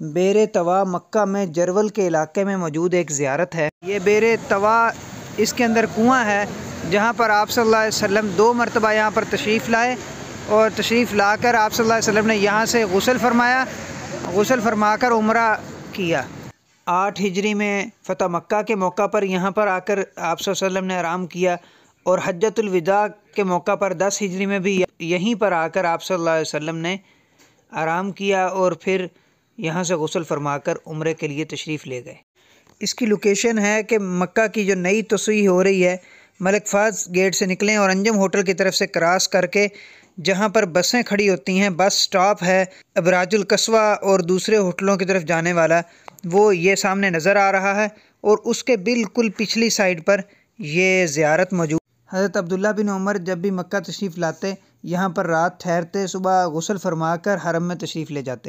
बेर तवा मक्का में जरवल के इलाके में मौजूद एक ज़्यारत है। ये बेर तवा इसके अंदर कुआँ है, जहाँ पर आप सल्लल्लाहु अलैहि वसल्लम दो मरतबा यहाँ पर तशरीफ़ लाए और तशरीफ़ ला कर आप सल्लल्लाहु अलैहि वसल्लम ने यहाँ से गसल फरमाया, गसल फरमा कर उम्र किया। आठ हिजरी में फ़तह मक्का के मौका पर यहाँ पर आकर आप वसल्लम ने आराम किया और हजतुलविदा के मौका पर दस हिजरी में भी यहीं पर आकर आप सल्लल्लाहु अलैहि वसल्लम ने आराम किया और फिर यहाँ से गसल फरमाकर उम्र के लिए तशरीफ़ ले गए। इसकी लोकेशन है कि मक्का की जो नई तस्वीर हो रही है, मलिक फाज गेट से निकलें और अंजम होटल की तरफ़ से क्रॉस करके जहाँ पर बसें खड़ी होती हैं, बस स्टॉप है अबराजुल कस्बा और दूसरे होटलों की तरफ़ जाने वाला, वो ये सामने नज़र आ रहा है और उसके बिल्कुल पिछली साइड पर ये ज़्यारत मौजूद। हज़रत अब्दुल्ला बिन उमर जब भी मक्का तशरीफ़ लाते, यहाँ पर रात ठहरते सुबह गसल फरमा कर हरम में तशरीफ़ ले जाते।